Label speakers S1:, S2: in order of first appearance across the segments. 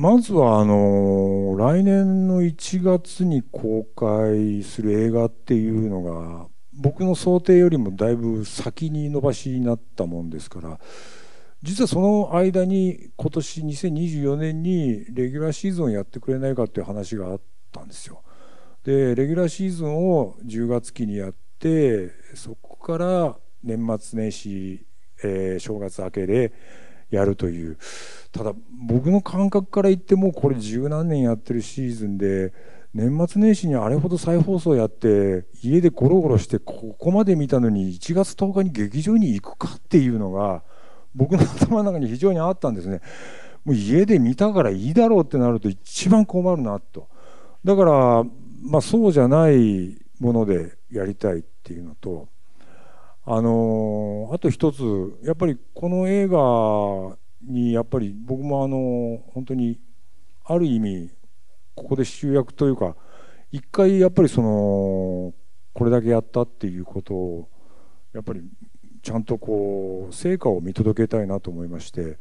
S1: まずはあの来年の1月に公開する映画っていうのが僕の想定よりもだいぶ先に延ばしになったもんですから実はその間に今年2024年にレギュラーシーズンをやってくれないかっていう話があったんですよ。でレギュラーシーズンを10月期にやってそこから年末年始、えー、正月明けでやるというただ僕の感覚から言ってもこれ十何年やってるシーズンで年末年始にあれほど再放送やって家でゴロゴロしてここまで見たのに1月10日に劇場に行くかっていうのが僕の頭の中に非常にあったんですね。もう家で見たからいいだろうってなると一番困るなと。だからまあそうじゃないものでやりたいっていうのとあのあと一つやっぱりこの映画にやっぱり僕もあの本当にある意味ここで集約というか一回やっぱりそのこれだけやったっていうことをやっぱりちゃんとこう成果を見届けたいなと思いまして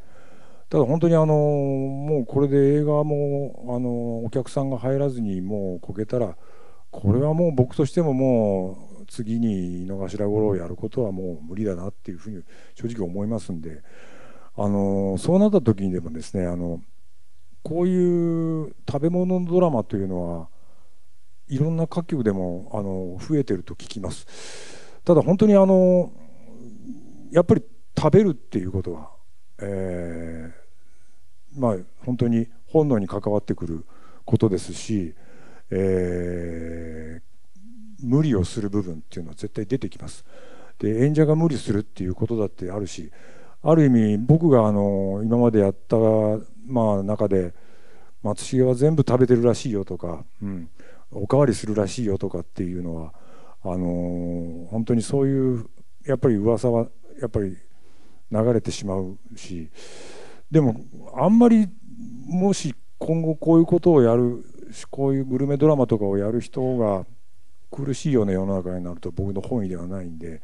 S1: ただ本当にあのもうこれで映画もあのお客さんが入らずにもうこけたらこれはもう僕としてももう次に井の頭五郎をやることはもう無理だなっていうふうに正直思いますんであのそうなった時にでもですねあのこういう食べ物のドラマというのはいろんな各局でもあの増えてると聞きます。ただ本当にあのやっぱり食べるっていうことは、えー、まあ本当に本能に関わってくることですし、えー、無理をする部分っていうのは絶対出てきます。で演者が無理するっていうことだってあるしある意味僕があの今までやった、まあ、中で松重は全部食べてるらしいよとか、うん、おかわりするらしいよとかっていうのはあの本当にそういうやっぱり噂はやっぱり流れてしまうしでもあんまりもし今後こういうことをやるこういうグルメドラマとかをやる人が苦しいような世の中になると僕の本意ではないんで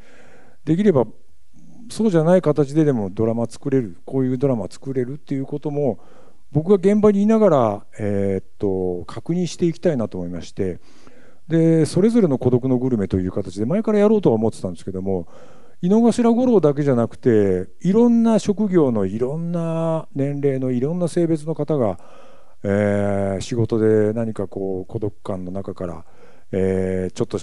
S1: できればそうじゃない形ででもドラマ作れるこういうドラマ作れるっていうことも僕が現場にいながら、えー、っと確認していきたいなと思いましてでそれぞれの孤独のグルメという形で前からやろうとは思ってたんですけども井の頭五郎だけじゃなくていろんな職業のいろんな年齢のいろんな性別の方が、えー、仕事で何かこう孤独感の中から、えー、ちょっと、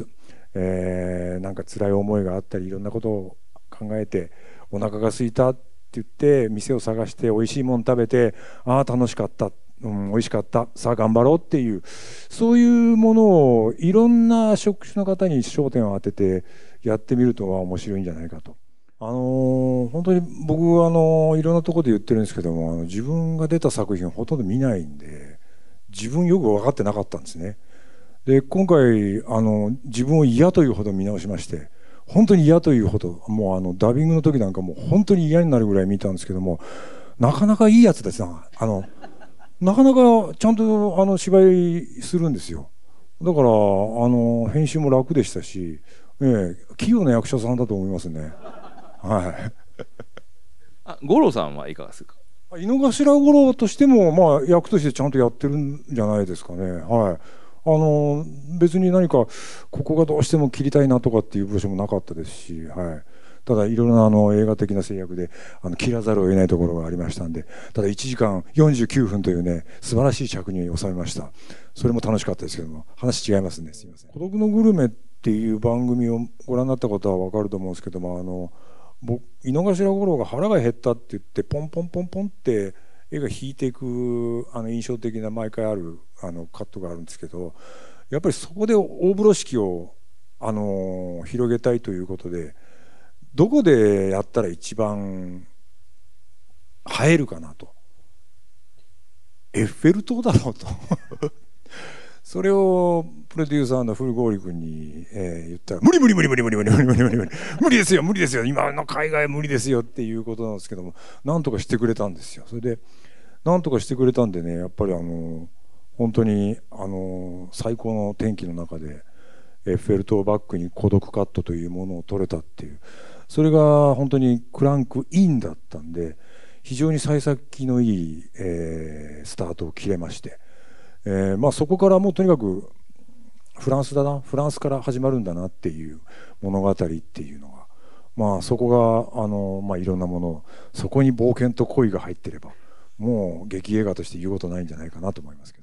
S1: えー、なんか辛い思いがあったりいろんなことを考えてお腹が空いたって言って店を探して美味しいもの食べてああ楽しかった、うん、美味しかったさあ頑張ろうっていうそういうものをいろんな職種の方に焦点を当ててやってみるとは面白いんじゃないかと。あのー、本当に僕あのー、いろんなところで言ってるんですけどもあの自分が出た作品ほとんど見ないんで自分よく分かってなかったんですね。で今回あの自分を嫌というほど見直しまして本当に嫌というほどもうあのダビングの時なんかもう本当に嫌になるぐらい見たんですけどもなかなかいいやつですな。あのなかなかちゃんとあの芝居するんですよ。だからあの編集も楽でしたし、ええ、器用な役者さんだと思いますね。はい。
S2: あ五郎さんはいかがですか？
S1: 井の頭五郎としても、まあ、役としてちゃんとやってるんじゃないですかね。はいあの別に何かここがどうしても切りたいなとかっていう部署もなかったですし、はい、ただいろいろなあの映画的な制約であの切らざるを得ないところがありましたんでただ1時間49分というね素晴らしい尺に収めました。それも楽しかったですけども話違いますね。すいません。孤独のグルメっていう番組をご覧になった方は分かると思うんですけどもあの井の頭五郎が腹が減ったって言ってポンポンポンポンって絵が引いていくあの印象的な毎回あるあのカットがあるんですけどやっぱりそこで大風呂敷をあの広げたいということでどこでやったら一番映えるかなと。エッフェル塔だろうと。それをプロデューサーの古郡君に、えー、言ったら「無理無理無理無理無理無理無理無理無理無理。無理ですよ無理ですよ。今の海外無理ですよ」っていうことなんですけどもなんとかしてくれたんですよ。それでなんとかしてくれたんでねやっぱりあの本当にあの最高の天気の中でエッフェル塔バックに孤独カットというものを撮れたっていう。それが本当にクランクインだったんで非常に幸先のいい、えー、スタートを切れまして、えーまあ、そこからもうとにかくフランスだなフランスから始まるんだなっていう物語っていうのが、まあ、そこがあの、まあ、いろんなものそこに冒険と恋が入ってればもう劇映画として言うことないんじゃないかなと思いますけど。